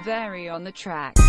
vary on the track.